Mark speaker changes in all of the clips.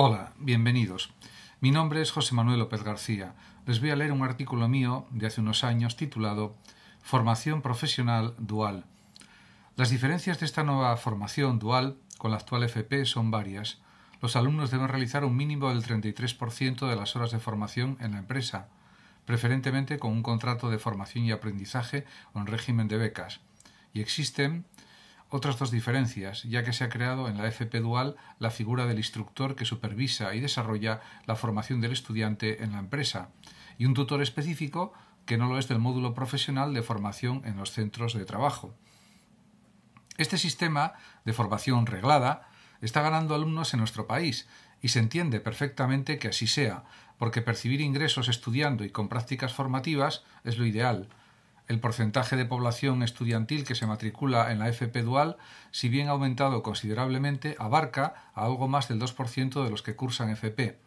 Speaker 1: Hola, bienvenidos. Mi nombre es José Manuel López García. Les voy a leer un artículo mío de hace unos años titulado Formación profesional dual. Las diferencias de esta nueva formación dual con la actual FP son varias. Los alumnos deben realizar un mínimo del 33% de las horas de formación en la empresa, preferentemente con un contrato de formación y aprendizaje o en régimen de becas. Y existen otras dos diferencias, ya que se ha creado en la FP Dual la figura del instructor que supervisa y desarrolla la formación del estudiante en la empresa, y un tutor específico que no lo es del módulo profesional de formación en los centros de trabajo. Este sistema de formación reglada está ganando alumnos en nuestro país y se entiende perfectamente que así sea, porque percibir ingresos estudiando y con prácticas formativas es lo ideal, el porcentaje de población estudiantil que se matricula en la FP Dual, si bien ha aumentado considerablemente, abarca a algo más del 2% de los que cursan FP.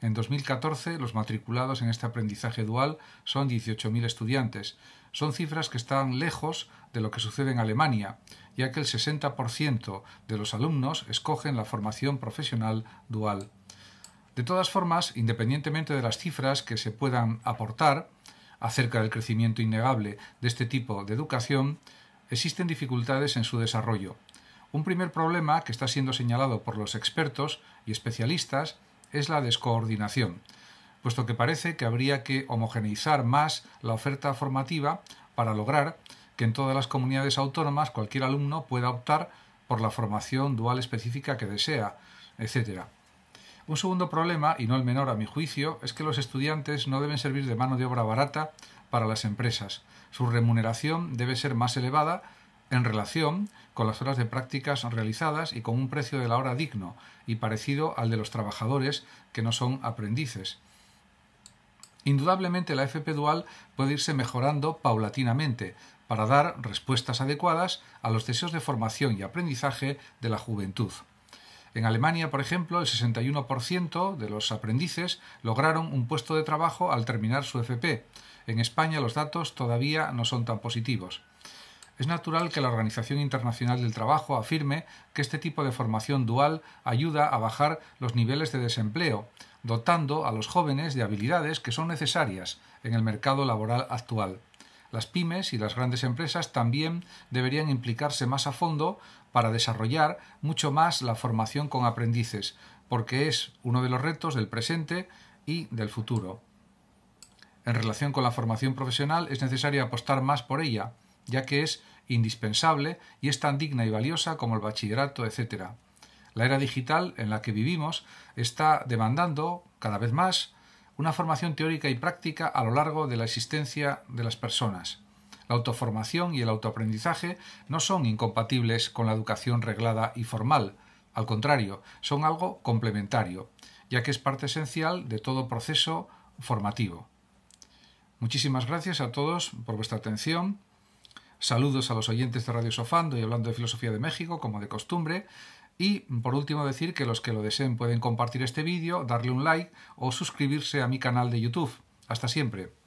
Speaker 1: En 2014, los matriculados en este aprendizaje dual son 18.000 estudiantes. Son cifras que están lejos de lo que sucede en Alemania, ya que el 60% de los alumnos escogen la formación profesional dual. De todas formas, independientemente de las cifras que se puedan aportar, acerca del crecimiento innegable de este tipo de educación, existen dificultades en su desarrollo. Un primer problema que está siendo señalado por los expertos y especialistas es la descoordinación, puesto que parece que habría que homogeneizar más la oferta formativa para lograr que en todas las comunidades autónomas cualquier alumno pueda optar por la formación dual específica que desea, etc. Un segundo problema, y no el menor a mi juicio, es que los estudiantes no deben servir de mano de obra barata para las empresas. Su remuneración debe ser más elevada en relación con las horas de prácticas realizadas y con un precio de la hora digno y parecido al de los trabajadores que no son aprendices. Indudablemente la FP Dual puede irse mejorando paulatinamente para dar respuestas adecuadas a los deseos de formación y aprendizaje de la juventud. En Alemania, por ejemplo, el 61% de los aprendices lograron un puesto de trabajo al terminar su FP. En España los datos todavía no son tan positivos. Es natural que la Organización Internacional del Trabajo afirme que este tipo de formación dual ayuda a bajar los niveles de desempleo, dotando a los jóvenes de habilidades que son necesarias en el mercado laboral actual. Las pymes y las grandes empresas también deberían implicarse más a fondo para desarrollar mucho más la formación con aprendices, porque es uno de los retos del presente y del futuro. En relación con la formación profesional es necesario apostar más por ella, ya que es indispensable y es tan digna y valiosa como el bachillerato, etc. La era digital en la que vivimos está demandando cada vez más una formación teórica y práctica a lo largo de la existencia de las personas. La autoformación y el autoaprendizaje no son incompatibles con la educación reglada y formal, al contrario, son algo complementario, ya que es parte esencial de todo proceso formativo. Muchísimas gracias a todos por vuestra atención. Saludos a los oyentes de Radio Sofando y hablando de filosofía de México, como de costumbre. Y por último decir que los que lo deseen pueden compartir este vídeo, darle un like o suscribirse a mi canal de YouTube. Hasta siempre.